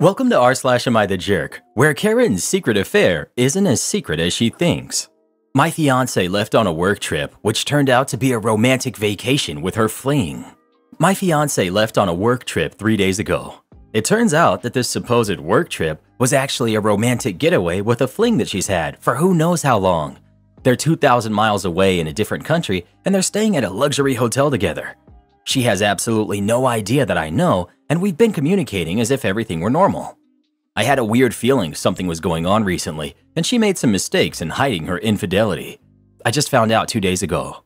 Welcome to r slash am I the jerk, where Karen's secret affair isn't as secret as she thinks. My fiance left on a work trip, which turned out to be a romantic vacation with her fling. My fiance left on a work trip three days ago. It turns out that this supposed work trip was actually a romantic getaway with a fling that she's had for who knows how long. They're 2,000 miles away in a different country and they're staying at a luxury hotel together. She has absolutely no idea that I know, and we've been communicating as if everything were normal. I had a weird feeling something was going on recently, and she made some mistakes in hiding her infidelity. I just found out two days ago.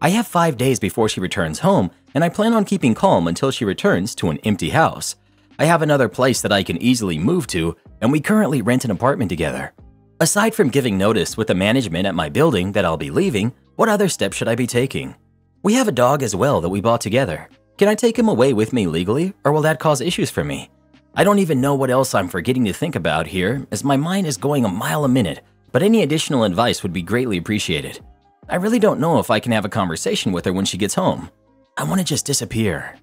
I have five days before she returns home, and I plan on keeping calm until she returns to an empty house. I have another place that I can easily move to, and we currently rent an apartment together. Aside from giving notice with the management at my building that I'll be leaving, what other steps should I be taking? We have a dog as well that we bought together. Can I take him away with me legally, or will that cause issues for me? I don't even know what else I'm forgetting to think about here, as my mind is going a mile a minute, but any additional advice would be greatly appreciated. I really don't know if I can have a conversation with her when she gets home. I want to just disappear.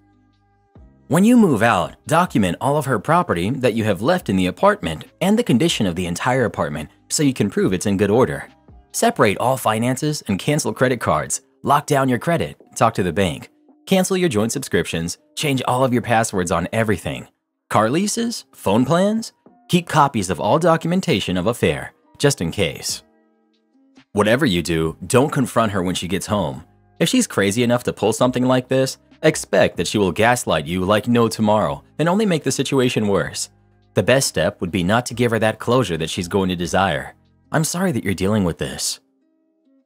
When you move out, document all of her property that you have left in the apartment and the condition of the entire apartment so you can prove it's in good order. Separate all finances and cancel credit cards, Lock down your credit, talk to the bank, cancel your joint subscriptions, change all of your passwords on everything. Car leases, phone plans, keep copies of all documentation of affair, just in case. Whatever you do, don't confront her when she gets home. If she's crazy enough to pull something like this, expect that she will gaslight you like no tomorrow and only make the situation worse. The best step would be not to give her that closure that she's going to desire. I'm sorry that you're dealing with this.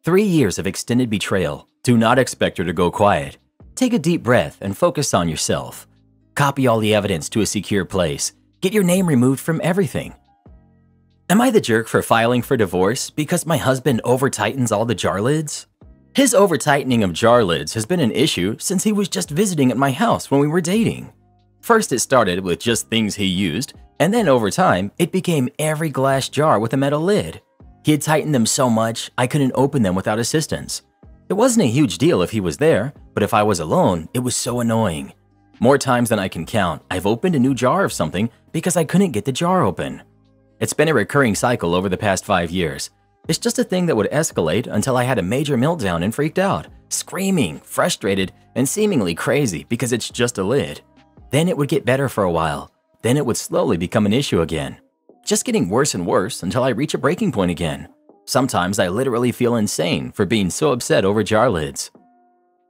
Three years of extended betrayal. Do not expect her to go quiet. Take a deep breath and focus on yourself. Copy all the evidence to a secure place. Get your name removed from everything. Am I the jerk for filing for divorce because my husband over tightens all the jar lids? His over tightening of jar lids has been an issue since he was just visiting at my house when we were dating. First, it started with just things he used, and then over time, it became every glass jar with a metal lid. He had tightened them so much, I couldn't open them without assistance. It wasn't a huge deal if he was there, but if I was alone, it was so annoying. More times than I can count, I've opened a new jar of something because I couldn't get the jar open. It's been a recurring cycle over the past five years. It's just a thing that would escalate until I had a major meltdown and freaked out, screaming, frustrated, and seemingly crazy because it's just a lid. Then it would get better for a while. Then it would slowly become an issue again just getting worse and worse until I reach a breaking point again. Sometimes I literally feel insane for being so upset over jar lids.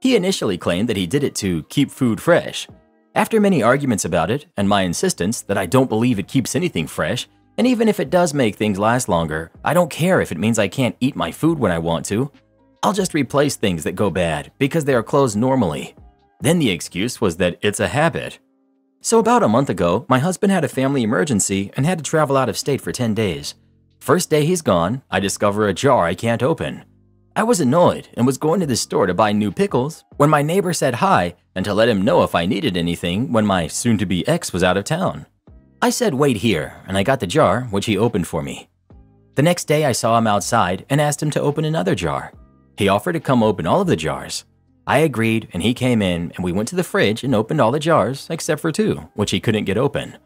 He initially claimed that he did it to keep food fresh. After many arguments about it and my insistence that I don't believe it keeps anything fresh, and even if it does make things last longer, I don't care if it means I can't eat my food when I want to. I'll just replace things that go bad because they are closed normally. Then the excuse was that it's a habit. So about a month ago, my husband had a family emergency and had to travel out of state for 10 days. First day he's gone, I discover a jar I can't open. I was annoyed and was going to the store to buy new pickles when my neighbor said hi and to let him know if I needed anything when my soon-to-be ex was out of town. I said wait here and I got the jar, which he opened for me. The next day I saw him outside and asked him to open another jar. He offered to come open all of the jars. I agreed, and he came in, and we went to the fridge and opened all the jars except for two, which he couldn't get open.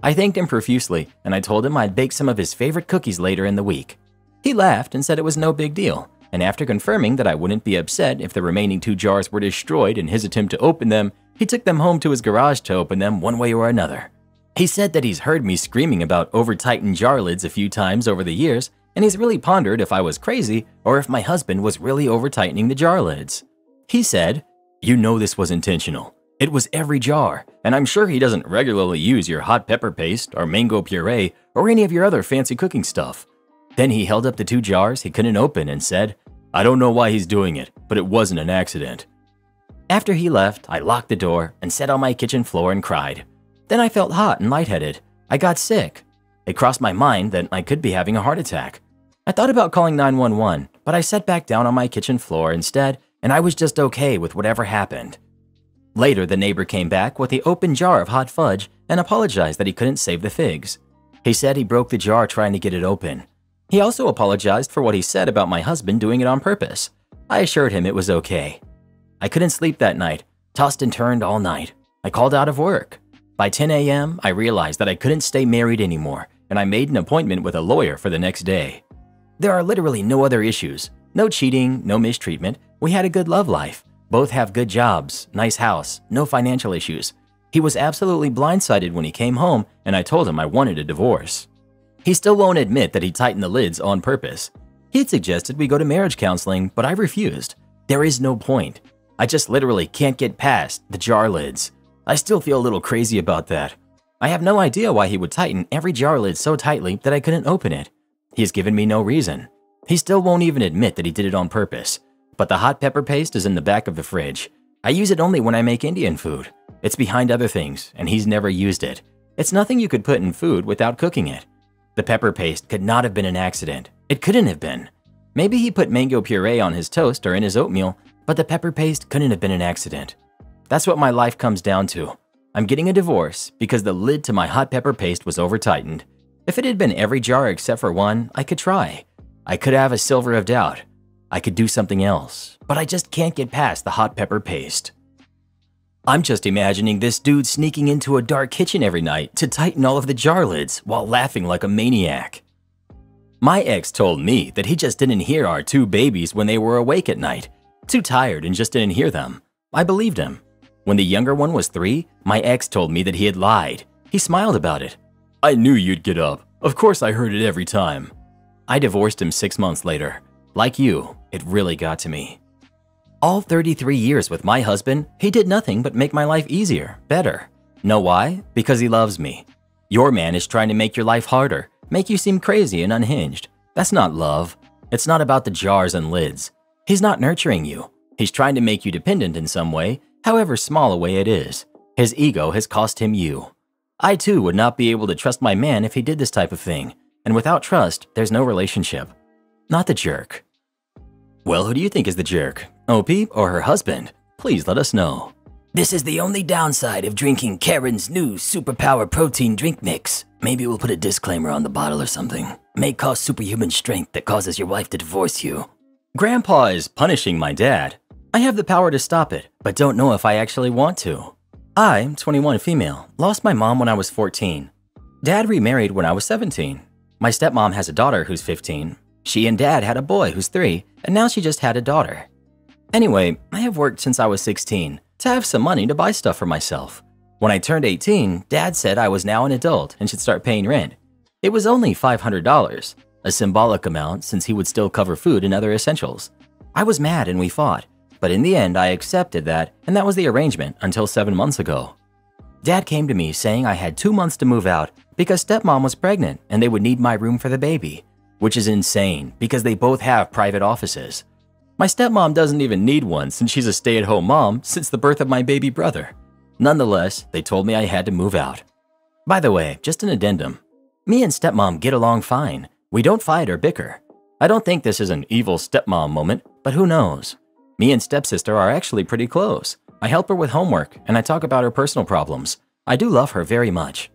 I thanked him profusely, and I told him I'd bake some of his favorite cookies later in the week. He laughed and said it was no big deal, and after confirming that I wouldn't be upset if the remaining two jars were destroyed in his attempt to open them, he took them home to his garage to open them one way or another. He said that he's heard me screaming about over-tightened jar lids a few times over the years, and he's really pondered if I was crazy or if my husband was really over-tightening the jar lids. He said, You know this was intentional. It was every jar, and I'm sure he doesn't regularly use your hot pepper paste or mango puree or any of your other fancy cooking stuff. Then he held up the two jars he couldn't open and said, I don't know why he's doing it, but it wasn't an accident. After he left, I locked the door and sat on my kitchen floor and cried. Then I felt hot and lightheaded. I got sick. It crossed my mind that I could be having a heart attack. I thought about calling 911, but I sat back down on my kitchen floor instead and I was just okay with whatever happened. Later, the neighbor came back with the open jar of hot fudge and apologized that he couldn't save the figs. He said he broke the jar trying to get it open. He also apologized for what he said about my husband doing it on purpose. I assured him it was okay. I couldn't sleep that night, tossed and turned all night. I called out of work. By 10 a.m., I realized that I couldn't stay married anymore, and I made an appointment with a lawyer for the next day. There are literally no other issues. No cheating, no mistreatment. We had a good love life. Both have good jobs, nice house, no financial issues. He was absolutely blindsided when he came home and I told him I wanted a divorce. He still won't admit that he tightened the lids on purpose. He'd suggested we go to marriage counseling, but I refused. There is no point. I just literally can't get past the jar lids. I still feel a little crazy about that. I have no idea why he would tighten every jar lid so tightly that I couldn't open it. He has given me no reason. He still won't even admit that he did it on purpose. But the hot pepper paste is in the back of the fridge. I use it only when I make Indian food. It's behind other things, and he's never used it. It's nothing you could put in food without cooking it. The pepper paste could not have been an accident. It couldn't have been. Maybe he put mango puree on his toast or in his oatmeal, but the pepper paste couldn't have been an accident. That's what my life comes down to. I'm getting a divorce because the lid to my hot pepper paste was over tightened. If it had been every jar except for one, I could try. I could have a silver of doubt. I could do something else, but I just can't get past the hot pepper paste. I'm just imagining this dude sneaking into a dark kitchen every night to tighten all of the jar lids while laughing like a maniac. My ex told me that he just didn't hear our two babies when they were awake at night, too tired and just didn't hear them. I believed him. When the younger one was three, my ex told me that he had lied. He smiled about it. I knew you'd get up. Of course I heard it every time. I divorced him six months later. Like you, it really got to me. All 33 years with my husband, he did nothing but make my life easier, better. Know why? Because he loves me. Your man is trying to make your life harder, make you seem crazy and unhinged. That's not love. It's not about the jars and lids. He's not nurturing you. He's trying to make you dependent in some way, however small a way it is. His ego has cost him you. I too would not be able to trust my man if he did this type of thing, and without trust, there's no relationship. Not the jerk. Well, who do you think is the jerk? Oh, OP or her husband? Please let us know. This is the only downside of drinking Karen's new superpower protein drink mix. Maybe we'll put a disclaimer on the bottle or something. May cause superhuman strength that causes your wife to divorce you. Grandpa is punishing my dad. I have the power to stop it, but don't know if I actually want to. I, 21 female, lost my mom when I was 14. Dad remarried when I was 17. My stepmom has a daughter who's 15, she and dad had a boy who's three, and now she just had a daughter. Anyway, I have worked since I was 16 to have some money to buy stuff for myself. When I turned 18, dad said I was now an adult and should start paying rent. It was only $500, a symbolic amount since he would still cover food and other essentials. I was mad and we fought, but in the end I accepted that and that was the arrangement until seven months ago. Dad came to me saying I had two months to move out because stepmom was pregnant and they would need my room for the baby which is insane because they both have private offices. My stepmom doesn't even need one since she's a stay at home mom since the birth of my baby brother. Nonetheless, they told me I had to move out. By the way, just an addendum me and stepmom get along fine. We don't fight or bicker. I don't think this is an evil stepmom moment, but who knows? Me and stepsister are actually pretty close. I help her with homework and I talk about her personal problems. I do love her very much.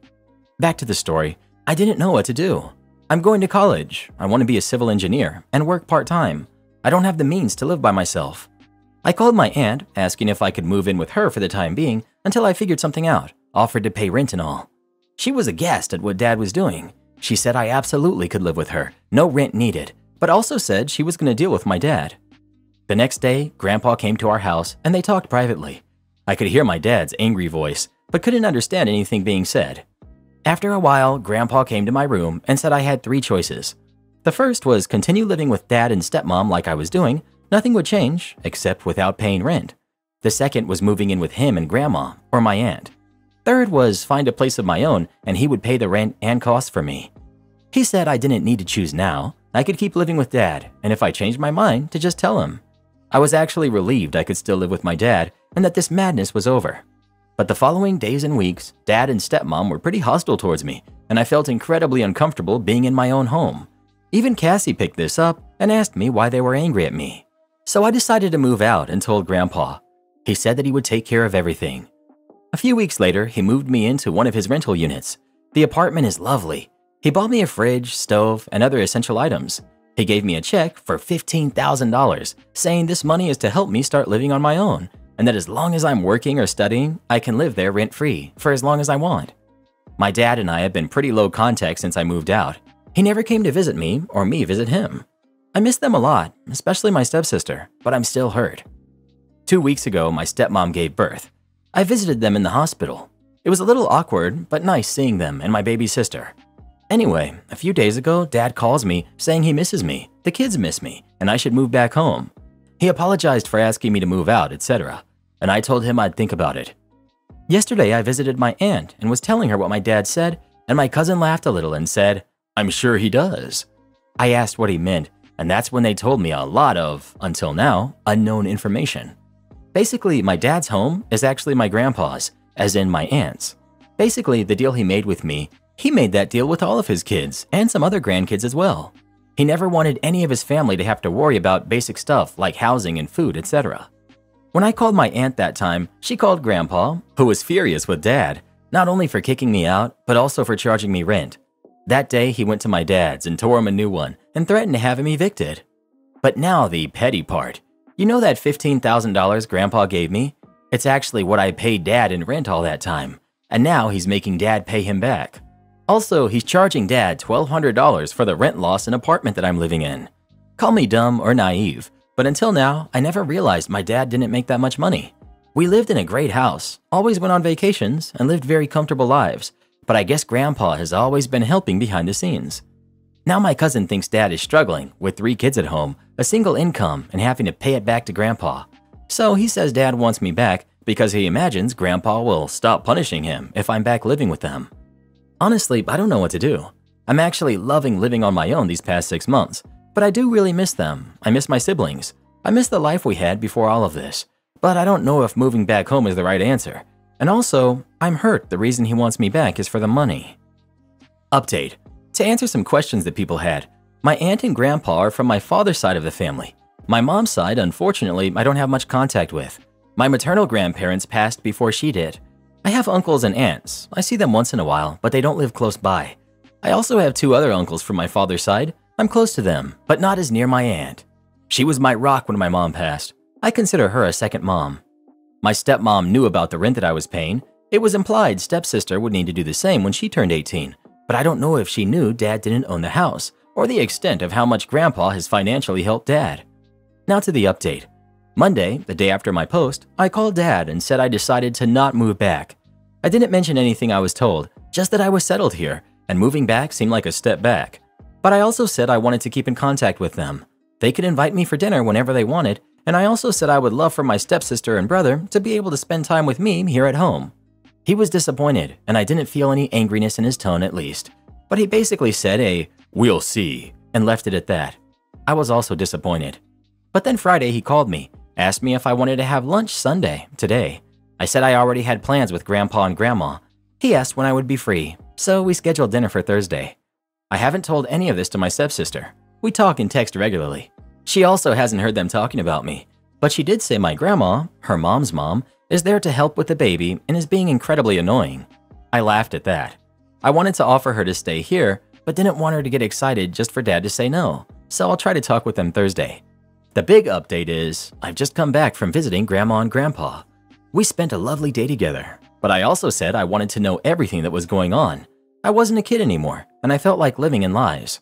Back to the story, I didn't know what to do. I'm going to college. I want to be a civil engineer and work part time. I don't have the means to live by myself. I called my aunt, asking if I could move in with her for the time being until I figured something out, offered to pay rent and all. She was aghast at what dad was doing. She said I absolutely could live with her, no rent needed, but also said she was going to deal with my dad. The next day, Grandpa came to our house and they talked privately. I could hear my dad's angry voice, but couldn't understand anything being said. After a while, Grandpa came to my room and said I had three choices. The first was continue living with dad and stepmom like I was doing, nothing would change, except without paying rent. The second was moving in with him and grandma, or my aunt. Third was find a place of my own and he would pay the rent and costs for me. He said I didn't need to choose now, I could keep living with dad, and if I changed my mind, to just tell him. I was actually relieved I could still live with my dad and that this madness was over. But the following days and weeks, dad and stepmom were pretty hostile towards me, and I felt incredibly uncomfortable being in my own home. Even Cassie picked this up and asked me why they were angry at me. So I decided to move out and told Grandpa. He said that he would take care of everything. A few weeks later, he moved me into one of his rental units. The apartment is lovely. He bought me a fridge, stove, and other essential items. He gave me a check for $15,000, saying this money is to help me start living on my own and that as long as I'm working or studying, I can live there rent free for as long as I want. My dad and I have been pretty low contact since I moved out. He never came to visit me or me visit him. I miss them a lot, especially my stepsister, but I'm still hurt. Two weeks ago, my stepmom gave birth. I visited them in the hospital. It was a little awkward, but nice seeing them and my baby sister. Anyway, a few days ago, dad calls me saying he misses me, the kids miss me, and I should move back home. He apologized for asking me to move out, etc., and I told him I'd think about it. Yesterday, I visited my aunt and was telling her what my dad said, and my cousin laughed a little and said, I'm sure he does. I asked what he meant, and that's when they told me a lot of, until now, unknown information. Basically, my dad's home is actually my grandpa's, as in my aunt's. Basically, the deal he made with me, he made that deal with all of his kids and some other grandkids as well. He never wanted any of his family to have to worry about basic stuff like housing and food, etc. When I called my aunt that time, she called Grandpa, who was furious with Dad, not only for kicking me out, but also for charging me rent. That day, he went to my dad's and tore him a new one and threatened to have him evicted. But now the petty part. You know that $15,000 Grandpa gave me? It's actually what I paid Dad in rent all that time, and now he's making Dad pay him back. Also, he's charging Dad $1,200 for the rent loss in apartment that I'm living in. Call me dumb or naive, but until now, I never realized my dad didn't make that much money. We lived in a great house, always went on vacations, and lived very comfortable lives, but I guess Grandpa has always been helping behind the scenes. Now my cousin thinks dad is struggling with three kids at home, a single income, and having to pay it back to Grandpa. So he says dad wants me back because he imagines Grandpa will stop punishing him if I'm back living with them. Honestly, I don't know what to do. I'm actually loving living on my own these past six months, but I do really miss them. I miss my siblings. I miss the life we had before all of this. But I don't know if moving back home is the right answer. And also, I'm hurt the reason he wants me back is for the money. Update. To answer some questions that people had, my aunt and grandpa are from my father's side of the family. My mom's side, unfortunately, I don't have much contact with. My maternal grandparents passed before she did. I have uncles and aunts. I see them once in a while, but they don't live close by. I also have two other uncles from my father's side, I'm close to them, but not as near my aunt. She was my rock when my mom passed. I consider her a second mom. My stepmom knew about the rent that I was paying. It was implied stepsister would need to do the same when she turned 18, but I don't know if she knew dad didn't own the house or the extent of how much grandpa has financially helped dad. Now to the update. Monday, the day after my post, I called dad and said I decided to not move back. I didn't mention anything I was told, just that I was settled here, and moving back seemed like a step back. But I also said I wanted to keep in contact with them. They could invite me for dinner whenever they wanted, and I also said I would love for my stepsister and brother to be able to spend time with me here at home. He was disappointed, and I didn't feel any angriness in his tone at least. But he basically said a, we'll see, and left it at that. I was also disappointed. But then Friday he called me, asked me if I wanted to have lunch Sunday, today. I said I already had plans with Grandpa and Grandma. He asked when I would be free, so we scheduled dinner for Thursday. I haven't told any of this to my stepsister. We talk and text regularly. She also hasn't heard them talking about me, but she did say my grandma, her mom's mom, is there to help with the baby and is being incredibly annoying. I laughed at that. I wanted to offer her to stay here, but didn't want her to get excited just for dad to say no, so I'll try to talk with them Thursday. The big update is, I've just come back from visiting grandma and grandpa. We spent a lovely day together, but I also said I wanted to know everything that was going on, I wasn't a kid anymore, and I felt like living in lies.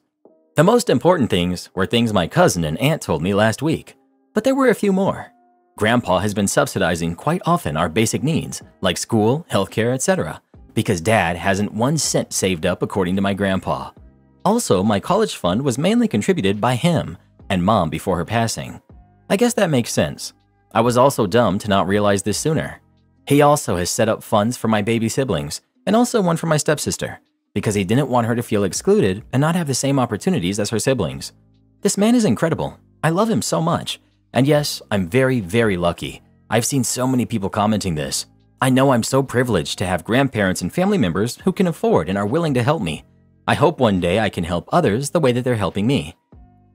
The most important things were things my cousin and aunt told me last week, but there were a few more. Grandpa has been subsidizing quite often our basic needs, like school, healthcare, etc., because dad hasn't one cent saved up according to my grandpa. Also, my college fund was mainly contributed by him and mom before her passing. I guess that makes sense. I was also dumb to not realize this sooner. He also has set up funds for my baby siblings and also one for my stepsister because he didn't want her to feel excluded and not have the same opportunities as her siblings. This man is incredible. I love him so much. And yes, I'm very, very lucky. I've seen so many people commenting this. I know I'm so privileged to have grandparents and family members who can afford and are willing to help me. I hope one day I can help others the way that they're helping me.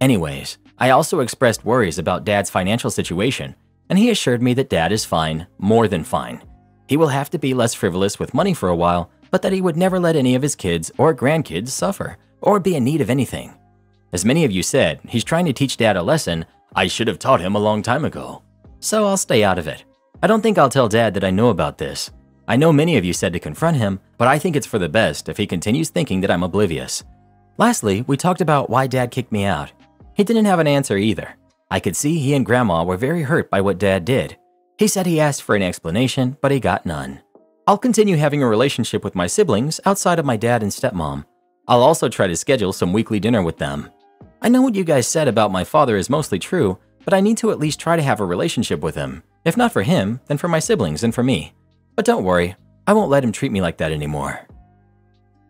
Anyways, I also expressed worries about dad's financial situation, and he assured me that dad is fine, more than fine. He will have to be less frivolous with money for a while, but that he would never let any of his kids or grandkids suffer or be in need of anything. As many of you said, he's trying to teach dad a lesson I should have taught him a long time ago. So I'll stay out of it. I don't think I'll tell Dad that I know about this. I know many of you said to confront him, but I think it's for the best if he continues thinking that I'm oblivious. Lastly, we talked about why Dad kicked me out. He didn't have an answer either. I could see he and Grandma were very hurt by what Dad did. He said he asked for an explanation, but he got none. I'll continue having a relationship with my siblings outside of my dad and stepmom. I'll also try to schedule some weekly dinner with them. I know what you guys said about my father is mostly true, but I need to at least try to have a relationship with him. If not for him, then for my siblings and for me. But don't worry, I won't let him treat me like that anymore.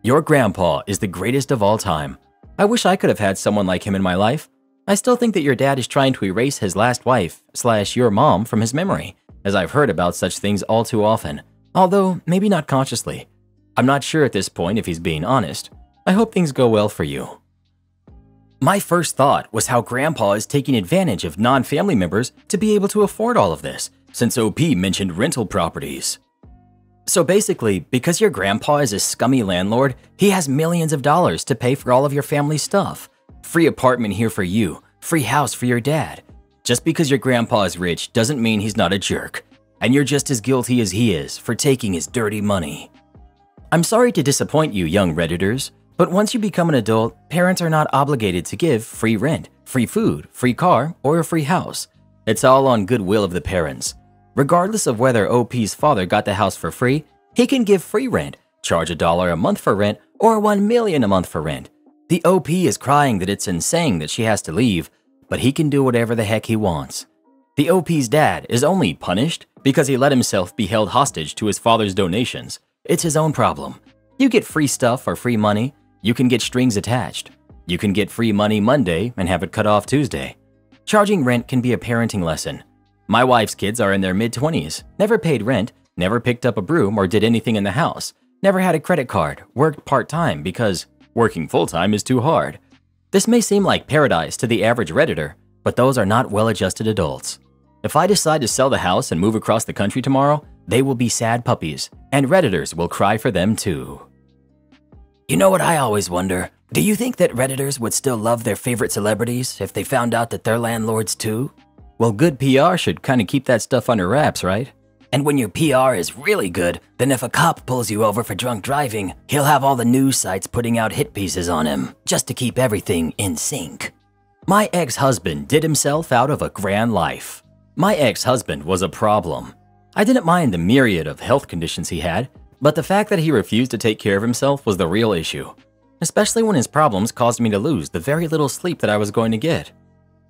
Your grandpa is the greatest of all time. I wish I could have had someone like him in my life. I still think that your dad is trying to erase his last wife, slash your mom, from his memory, as I've heard about such things all too often, although maybe not consciously. I'm not sure at this point if he's being honest. I hope things go well for you. My first thought was how Grandpa is taking advantage of non family members to be able to afford all of this, since OP mentioned rental properties. So basically, because your grandpa is a scummy landlord, he has millions of dollars to pay for all of your family's stuff. Free apartment here for you, free house for your dad. Just because your grandpa is rich doesn't mean he's not a jerk, and you're just as guilty as he is for taking his dirty money. I'm sorry to disappoint you, young Redditors, but once you become an adult, parents are not obligated to give free rent, free food, free car, or a free house. It's all on goodwill of the parents. Regardless of whether OP's father got the house for free, he can give free rent, charge a dollar a month for rent, or 1 million a month for rent. The OP is crying that it's insane that she has to leave, but he can do whatever the heck he wants. The OP's dad is only punished because he let himself be held hostage to his father's donations. It's his own problem. You get free stuff or free money, you can get strings attached. You can get free money Monday and have it cut off Tuesday. Charging rent can be a parenting lesson. My wife's kids are in their mid 20s, never paid rent, never picked up a broom or did anything in the house, never had a credit card, worked part time because working full time is too hard. This may seem like paradise to the average Redditor, but those are not well adjusted adults. If I decide to sell the house and move across the country tomorrow, they will be sad puppies, and Redditors will cry for them too. You know what I always wonder? Do you think that Redditors would still love their favorite celebrities if they found out that they're landlords too? Well, good PR should kind of keep that stuff under wraps, right? And when your PR is really good, then if a cop pulls you over for drunk driving, he'll have all the news sites putting out hit pieces on him, just to keep everything in sync. My ex husband did himself out of a grand life. My ex husband was a problem. I didn't mind the myriad of health conditions he had, but the fact that he refused to take care of himself was the real issue, especially when his problems caused me to lose the very little sleep that I was going to get.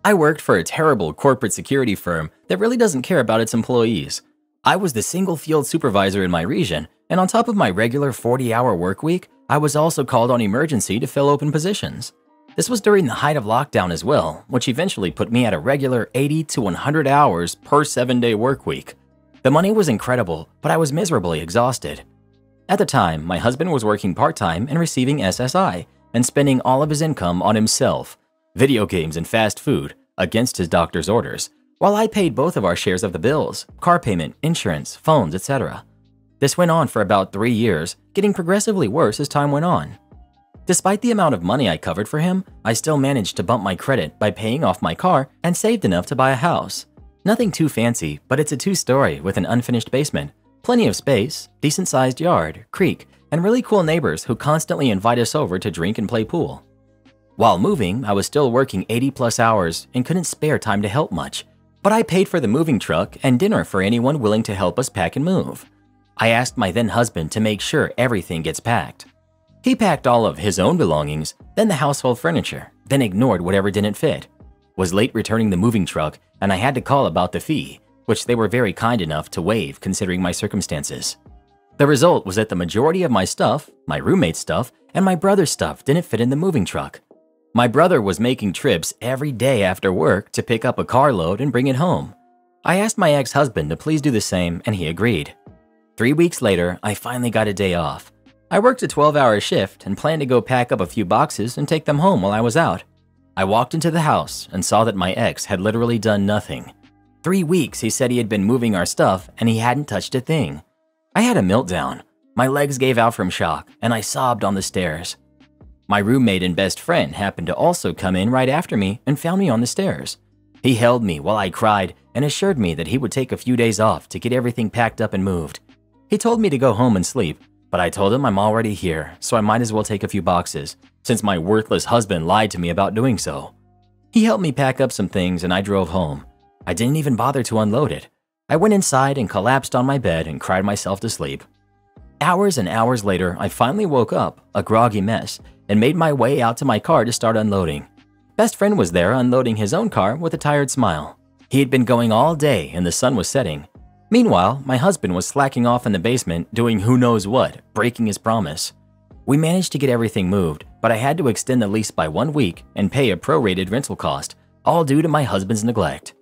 I worked for a terrible corporate security firm that really doesn't care about its employees. I was the single field supervisor in my region, and on top of my regular 40 hour work week, I was also called on emergency to fill open positions. This was during the height of lockdown as well, which eventually put me at a regular 80 to 100 hours per 7 day work week. The money was incredible, but I was miserably exhausted. At the time, my husband was working part time and receiving SSI and spending all of his income on himself, video games, and fast food against his doctor's orders, while I paid both of our shares of the bills car payment, insurance, phones, etc. This went on for about three years, getting progressively worse as time went on. Despite the amount of money I covered for him, I still managed to bump my credit by paying off my car and saved enough to buy a house. Nothing too fancy, but it's a two story with an unfinished basement Plenty of space, decent sized yard, creek, and really cool neighbors who constantly invite us over to drink and play pool. While moving, I was still working 80 plus hours and couldn't spare time to help much, but I paid for the moving truck and dinner for anyone willing to help us pack and move. I asked my then husband to make sure everything gets packed. He packed all of his own belongings, then the household furniture, then ignored whatever didn't fit. Was late returning the moving truck, and I had to call about the fee, which they were very kind enough to waive considering my circumstances. The result was that the majority of my stuff, my roommate's stuff, and my brother's stuff didn't fit in the moving truck. My brother was making trips every day after work to pick up a carload and bring it home. I asked my ex husband to please do the same, and he agreed. Three weeks later, I finally got a day off. I worked a 12 hour shift and planned to go pack up a few boxes and take them home while I was out. I walked into the house and saw that my ex had literally done nothing. Three weeks he said he had been moving our stuff and he hadn't touched a thing. I had a meltdown. My legs gave out from shock and I sobbed on the stairs. My roommate and best friend happened to also come in right after me and found me on the stairs. He He held me while I cried and assured me that he would take a few days off to get everything packed up and moved. He told me to go home and sleep, but I told him I'm already here, so I might as well take a few boxes, since my worthless husband lied to me about doing so. He helped me pack up some things and I drove home. I didn't even bother to unload it. I went inside and collapsed on my bed and cried myself to sleep. Hours and hours later, I finally woke up, a groggy mess, and made my way out to my car to start unloading. Best friend was there unloading his own car with a tired smile. He had been going all day and the sun was setting. Meanwhile, my husband was slacking off in the basement doing who knows what, breaking his promise. We managed to get everything moved, but I had to extend the lease by one week and pay a prorated rental cost, all due to my husband's neglect.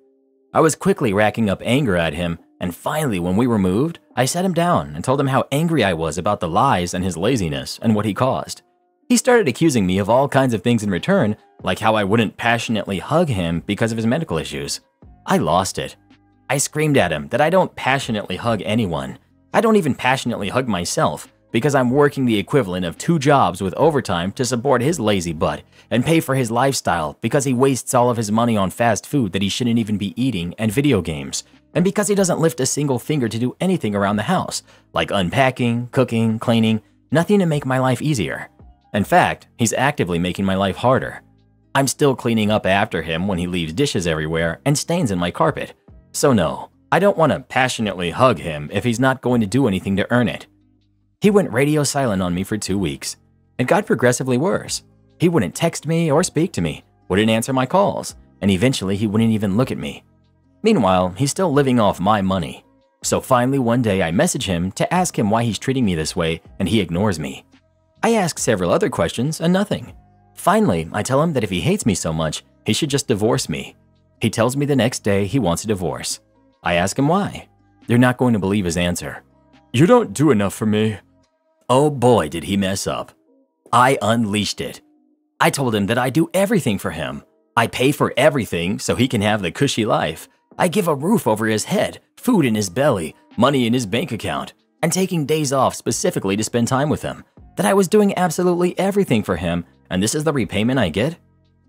I was quickly racking up anger at him, and finally, when we were moved, I sat him down and told him how angry I was about the lies and his laziness and what he caused. He started accusing me of all kinds of things in return, like how I wouldn't passionately hug him because of his medical issues. I lost it. I screamed at him that I don't passionately hug anyone. I don't even passionately hug myself because I'm working the equivalent of two jobs with overtime to support his lazy butt and pay for his lifestyle because he wastes all of his money on fast food that he shouldn't even be eating and video games, and because he doesn't lift a single finger to do anything around the house, like unpacking, cooking, cleaning, nothing to make my life easier. In fact, he's actively making my life harder. I'm still cleaning up after him when he leaves dishes everywhere and stains in my carpet. So no, I don't want to passionately hug him if he's not going to do anything to earn it. He went radio silent on me for two weeks. It got progressively worse. He wouldn't text me or speak to me, wouldn't answer my calls, and eventually he wouldn't even look at me. Meanwhile, he's still living off my money. So finally one day I message him to ask him why he's treating me this way and he ignores me. I ask several other questions and nothing. Finally, I tell him that if he hates me so much, he should just divorce me. He tells me the next day he wants a divorce. I ask him why. You're not going to believe his answer. You don't do enough for me. Oh boy, did he mess up. I unleashed it. I told him that I do everything for him. I pay for everything so he can have the cushy life. I give a roof over his head, food in his belly, money in his bank account, and taking days off specifically to spend time with him that I was doing absolutely everything for him and this is the repayment I get?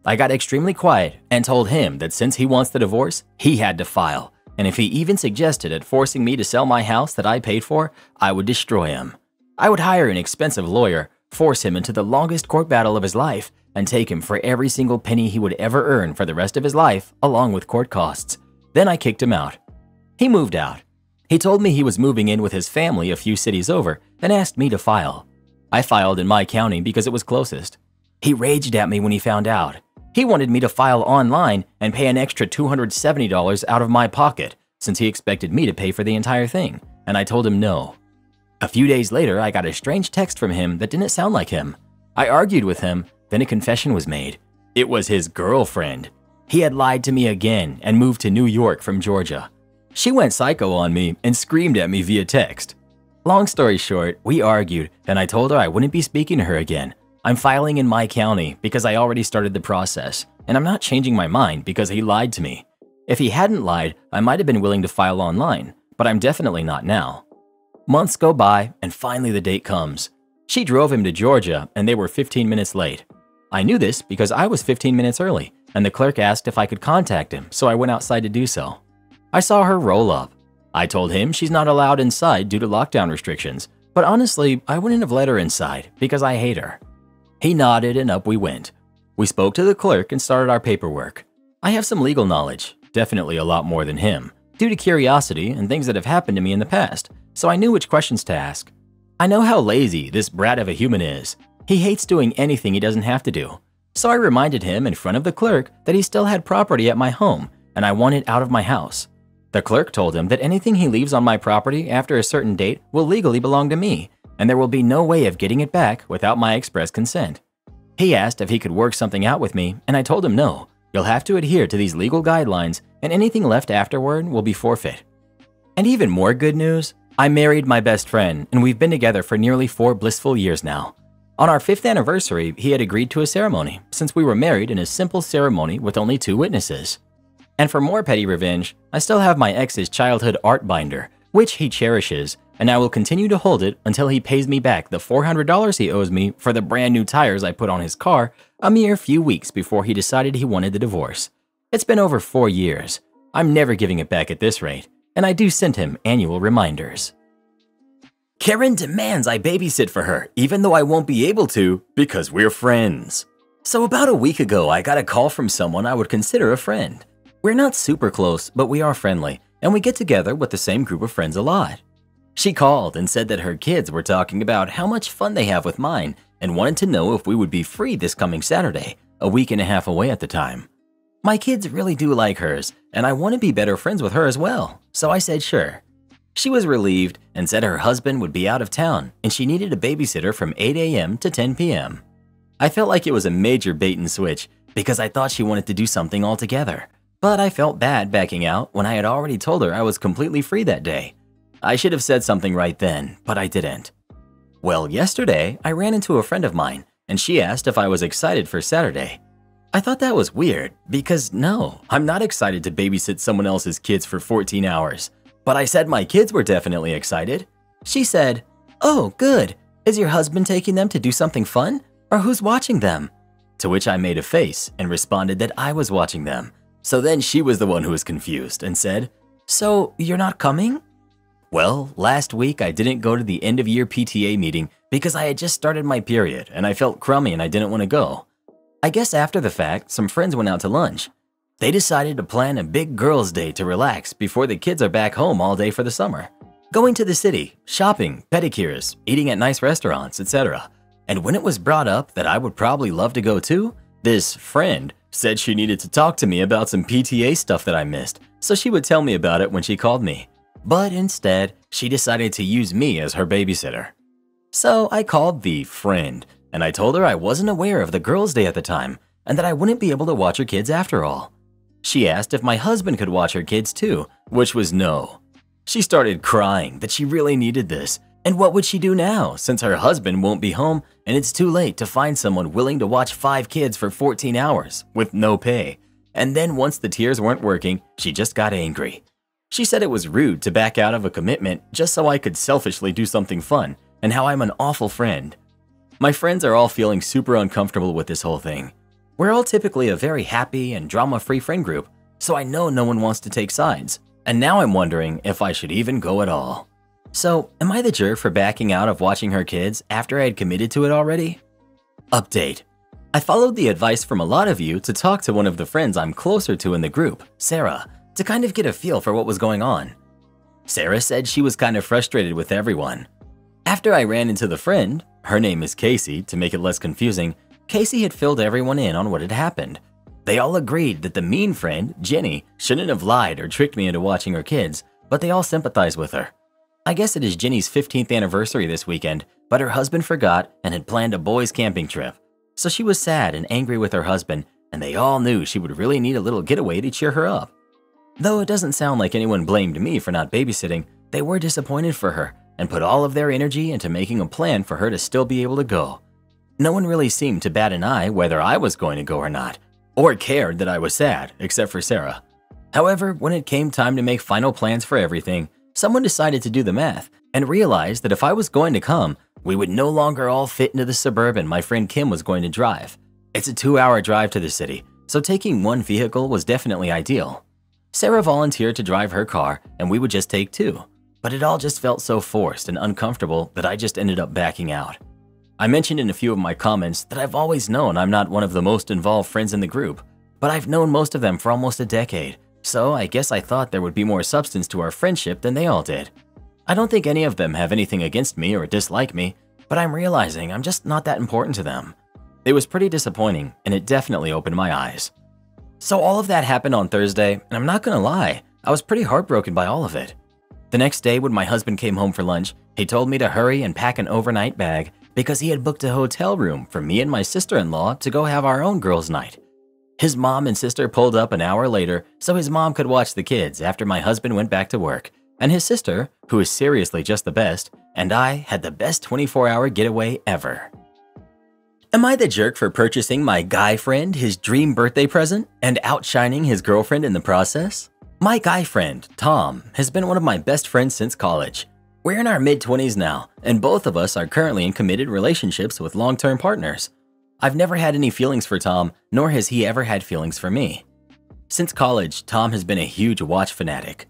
I got extremely quiet and told him that since he wants the divorce, he had to file, and if he even suggested at forcing me to sell my house that I paid for, I would destroy him. I would hire an expensive lawyer, force him into the longest court battle of his life, and take him for every single penny he would ever earn for the rest of his life, along with court costs. Then I kicked him out. He moved out. He told me he was moving in with his family a few cities over and asked me to file. I filed in my county because it was closest. He raged at me when he found out. He wanted me to file online and pay an extra $270 out of my pocket since he expected me to pay for the entire thing, and I told him no. A few days later, I got a strange text from him that didn't sound like him. I argued with him, then a confession was made. It was his girlfriend. He had lied to me again and moved to New York from Georgia. She went psycho on me and screamed at me via text. Long story short, we argued, and I told her I wouldn't be speaking to her again. I'm filing in my county because I already started the process, and I'm not changing my mind because he lied to me. If he hadn't lied, I might have been willing to file online, but I'm definitely not now. Months go by, and finally the date comes. She drove him to Georgia, and they were 15 minutes late. I knew this because I was 15 minutes early, and the clerk asked if I could contact him, so I went outside to do so. I saw her roll up. I told him she's not allowed inside due to lockdown restrictions, but honestly, I wouldn't have let her inside because I hate her. He nodded and up we went. We spoke to the clerk and started our paperwork. I have some legal knowledge, definitely a lot more than him, due to curiosity and things that have happened to me in the past, so I knew which questions to ask. I know how lazy this brat of a human is. He hates doing anything he doesn't have to do. So I reminded him in front of the clerk that he still had property at my home and I want it out of my house. The clerk told him that anything he leaves on my property after a certain date will legally belong to me and there will be no way of getting it back without my express consent. He asked if he could work something out with me, and I told him no. You'll have to adhere to these legal guidelines, and anything left afterward will be forfeit. And even more good news, I married my best friend, and we've been together for nearly four blissful years now. On our fifth anniversary, he had agreed to a ceremony, since we were married in a simple ceremony with only two witnesses. And for more petty revenge, I still have my ex's childhood art binder, which he cherishes, and I will continue to hold it until he pays me back the $400 he owes me for the brand new tires I put on his car a mere few weeks before he decided he wanted the divorce. It's been over four years. I'm never giving it back at this rate, and I do send him annual reminders. Karen demands I babysit for her, even though I won't be able to because we're friends. So, about a week ago, I got a call from someone I would consider a friend. We're not super close, but we are friendly, and we get together with the same group of friends a lot. She called and said that her kids were talking about how much fun they have with mine and wanted to know if we would be free this coming Saturday, a week and a half away at the time. My kids really do like hers, and I want to be better friends with her as well, so I said sure. She was relieved and said her husband would be out of town and she needed a babysitter from 8 a.m. to 10 p.m. I felt like it was a major bait and switch because I thought she wanted to do something altogether. But I felt bad backing out when I had already told her I was completely free that day. I should have said something right then, but I didn't. Well, yesterday I ran into a friend of mine and she asked if I was excited for Saturday. I thought that was weird because no, I'm not excited to babysit someone else's kids for 14 hours. But I said my kids were definitely excited. She said, Oh, good. Is your husband taking them to do something fun? Or who's watching them? To which I made a face and responded that I was watching them. So then she was the one who was confused and said, So you're not coming? Well, last week I didn't go to the end of year PTA meeting because I had just started my period and I felt crummy and I didn't want to go. I guess after the fact, some friends went out to lunch they decided to plan a big girls' day to relax before the kids are back home all day for the summer. Going to the city, shopping, pedicures, eating at nice restaurants, etc. And when it was brought up that I would probably love to go too, this friend said she needed to talk to me about some PTA stuff that I missed, so she would tell me about it when she called me. But instead, she decided to use me as her babysitter. So I called the friend, and I told her I wasn't aware of the girls' day at the time, and that I wouldn't be able to watch her kids after all. She asked if my husband could watch her kids too, which was no. She started crying that she really needed this, and what would she do now since her husband won't be home and it's too late to find someone willing to watch five kids for 14 hours with no pay? And then once the tears weren't working, she just got angry. She said it was rude to back out of a commitment just so I could selfishly do something fun, and how I'm an awful friend. My friends are all feeling super uncomfortable with this whole thing. We're all typically a very happy and drama free friend group, so I know no one wants to take sides. And now I'm wondering if I should even go at all. So, am I the jerk for backing out of watching her kids after I had committed to it already? Update I followed the advice from a lot of you to talk to one of the friends I'm closer to in the group, Sarah, to kind of get a feel for what was going on. Sarah said she was kind of frustrated with everyone. After I ran into the friend, her name is Casey to make it less confusing, Casey had filled everyone in on what had happened. They all agreed that the mean friend, Jenny, shouldn't have lied or tricked me into watching her kids, but they all sympathized with her. I guess it is Jenny's 15th anniversary this weekend, but her husband forgot and had planned a boys' camping trip. So she was sad and angry with her husband, and they all knew she would really need a little getaway to cheer her up. Though it doesn't sound like anyone blamed me for not babysitting, they were disappointed for her and put all of their energy into making a plan for her to still be able to go. No one really seemed to bat an eye whether I was going to go or not, or cared that I was sad, except for Sarah. However, when it came time to make final plans for everything, someone decided to do the math and realized that if I was going to come, we would no longer all fit into the suburban my friend Kim was going to drive. It's a two hour drive to the city, so taking one vehicle was definitely ideal. Sarah volunteered to drive her car, and we would just take two. But it all just felt so forced and uncomfortable that I just ended up backing out. I mentioned in a few of my comments that I've always known I'm not one of the most involved friends in the group, but I've known most of them for almost a decade, so I guess I thought there would be more substance to our friendship than they all did. I don't think any of them have anything against me or dislike me, but I'm realizing I'm just not that important to them. It was pretty disappointing, and it definitely opened my eyes. So all of that happened on Thursday, and I'm not gonna lie, I was pretty heartbroken by all of it. The next day, when my husband came home for lunch, he told me to hurry and pack an overnight bag because he had booked a hotel room for me and my sister in law to go have our own girls' night. His mom and sister pulled up an hour later so his mom could watch the kids after my husband went back to work, and his sister, who is seriously just the best, and I had the best 24 hour getaway ever. Am I the jerk for purchasing my guy friend his dream birthday present and outshining his girlfriend in the process? My guy friend, Tom, has been one of my best friends since college. We're in our mid 20s now, and both of us are currently in committed relationships with long term partners. I've never had any feelings for Tom, nor has he ever had feelings for me. Since college, Tom has been a huge watch fanatic.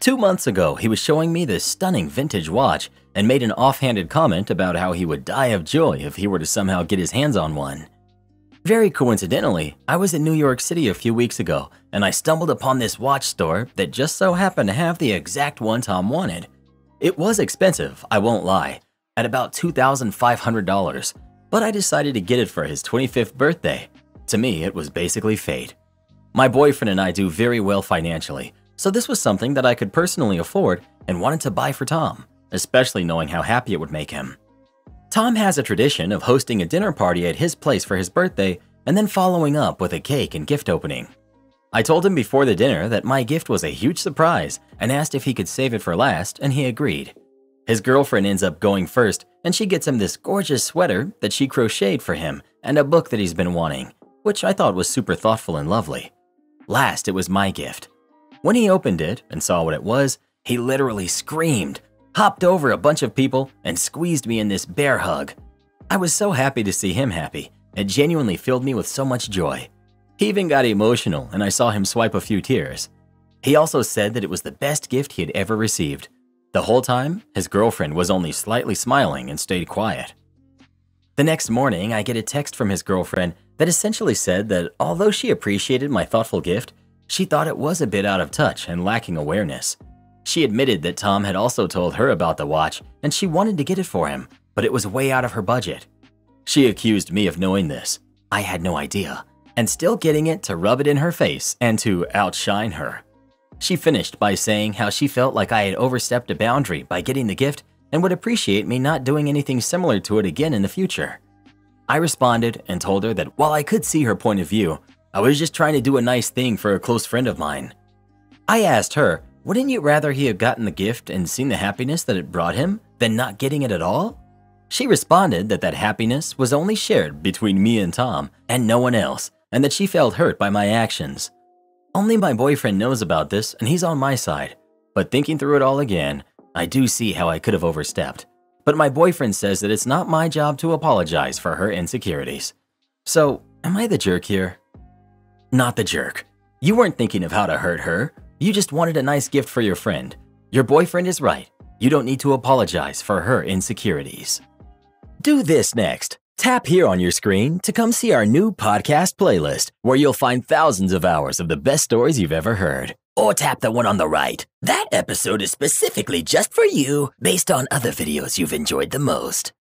Two months ago, he was showing me this stunning vintage watch and made an offhanded comment about how he would die of joy if he were to somehow get his hands on one. Very coincidentally, I was in New York City a few weeks ago and I stumbled upon this watch store that just so happened to have the exact one Tom wanted. It was expensive, I won't lie, at about $2,500, but I decided to get it for his 25th birthday. To me, it was basically fate. My boyfriend and I do very well financially, so this was something that I could personally afford and wanted to buy for Tom, especially knowing how happy it would make him. Tom has a tradition of hosting a dinner party at his place for his birthday and then following up with a cake and gift opening. I told him before the dinner that my gift was a huge surprise and asked if he could save it for last, and he agreed. His girlfriend ends up going first, and she gets him this gorgeous sweater that she crocheted for him and a book that he's been wanting, which I thought was super thoughtful and lovely. Last, it was my gift. When he opened it and saw what it was, he literally screamed, hopped over a bunch of people, and squeezed me in this bear hug. I was so happy to see him happy. It genuinely filled me with so much joy. He even got emotional, and I saw him swipe a few tears. He also said that it was the best gift he had ever received. The whole time, his girlfriend was only slightly smiling and stayed quiet. The next morning, I get a text from his girlfriend that essentially said that although she appreciated my thoughtful gift, she thought it was a bit out of touch and lacking awareness. She admitted that Tom had also told her about the watch and she wanted to get it for him, but it was way out of her budget. She accused me of knowing this. I had no idea, and still getting it to rub it in her face and to outshine her. She finished by saying how she felt like I had overstepped a boundary by getting the gift and would appreciate me not doing anything similar to it again in the future. I responded and told her that while I could see her point of view, I was just trying to do a nice thing for a close friend of mine. I asked her, wouldn't you rather he had gotten the gift and seen the happiness that it brought him than not getting it at all? She responded that that happiness was only shared between me and Tom and no one else, and that she felt hurt by my actions. Only my boyfriend knows about this and he's on my side, but thinking through it all again, I do see how I could have overstepped but my boyfriend says that it's not my job to apologize for her insecurities. So, am I the jerk here? Not the jerk. You weren't thinking of how to hurt her. You just wanted a nice gift for your friend. Your boyfriend is right. You don't need to apologize for her insecurities. Do this next. Tap here on your screen to come see our new podcast playlist, where you'll find thousands of hours of the best stories you've ever heard. Or tap the one on the right. That episode is specifically just for you, based on other videos you've enjoyed the most.